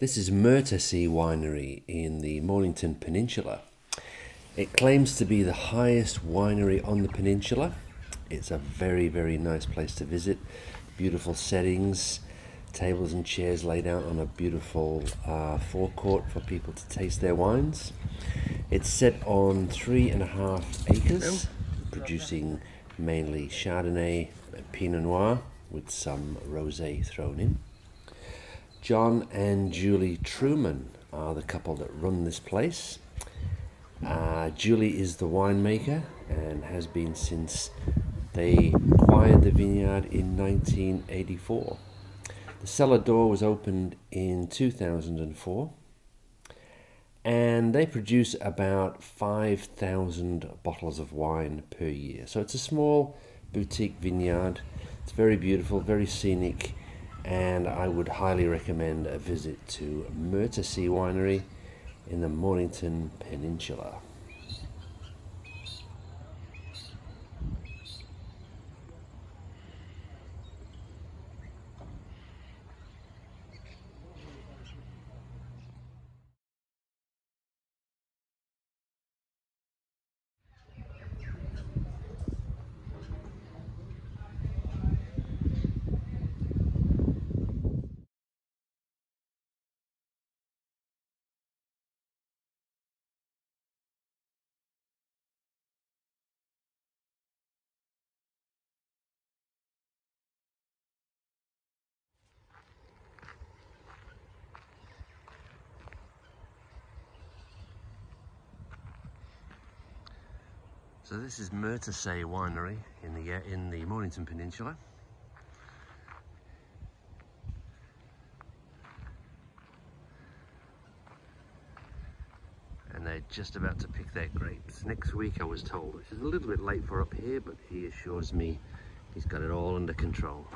This is Myrtaceae Winery in the Mornington Peninsula. It claims to be the highest winery on the peninsula. It's a very, very nice place to visit. Beautiful settings, tables and chairs laid out on a beautiful uh, forecourt for people to taste their wines. It's set on three and a half acres, producing mainly Chardonnay and Pinot Noir with some rosé thrown in. John and Julie Trueman are the couple that run this place. Uh, Julie is the winemaker and has been since they acquired the vineyard in 1984. The cellar door was opened in 2004 and they produce about 5,000 bottles of wine per year. So it's a small boutique vineyard. It's very beautiful, very scenic, and I would highly recommend a visit to Myrtaceae Winery in the Mornington Peninsula. So this is Myrtaceae Winery in the uh, in the Mornington Peninsula. And they're just about to pick their grapes. Next week I was told, which is a little bit late for up here, but he assures me he's got it all under control.